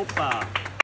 Opa!